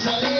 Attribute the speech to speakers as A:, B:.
A: salir.